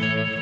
Thank